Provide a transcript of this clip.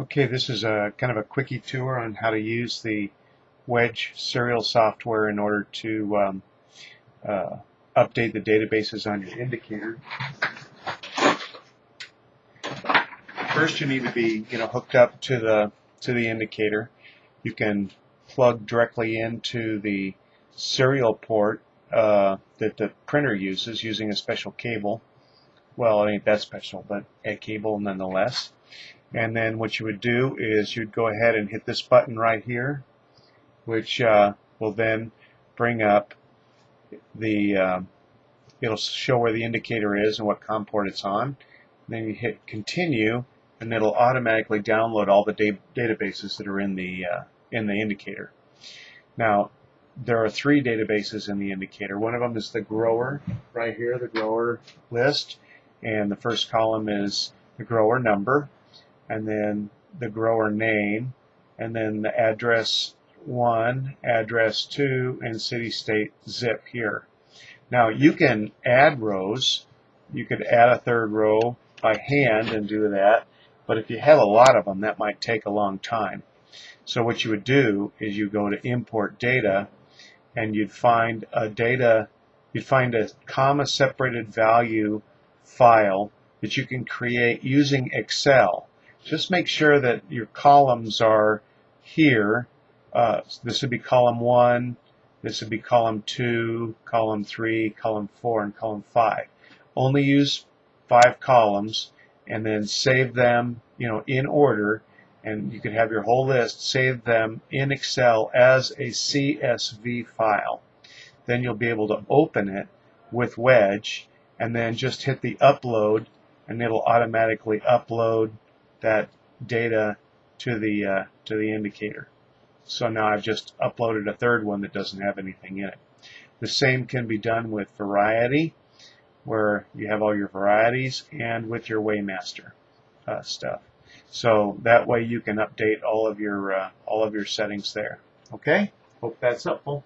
Okay, this is a kind of a quickie tour on how to use the Wedge serial software in order to um, uh, update the databases on your indicator. First, you need to be you know hooked up to the to the indicator. You can plug directly into the serial port uh, that the printer uses using a special cable. Well, it ain't that special, but a cable nonetheless. And then what you would do is you'd go ahead and hit this button right here, which uh, will then bring up the, uh, it'll show where the indicator is and what COM port it's on. Then you hit continue and it'll automatically download all the da databases that are in the, uh, in the indicator. Now, there are three databases in the indicator. One of them is the grower, right here, the grower list. And the first column is the grower number and then the grower name, and then the address 1, address 2, and city, state, zip here. Now you can add rows. You could add a third row by hand and do that, but if you have a lot of them, that might take a long time. So what you would do is you go to import data and you'd find a data, you'd find a comma separated value file that you can create using Excel just make sure that your columns are here. Uh, this would be column 1, this would be column 2, column 3, column 4, and column 5. Only use five columns and then save them you know, in order and you can have your whole list, save them in Excel as a CSV file. Then you'll be able to open it with Wedge and then just hit the upload and it'll automatically upload that data to the uh, to the indicator. So now I've just uploaded a third one that doesn't have anything in it. The same can be done with variety, where you have all your varieties, and with your Weighmaster uh, stuff. So that way you can update all of your uh, all of your settings there. Okay, hope that's helpful.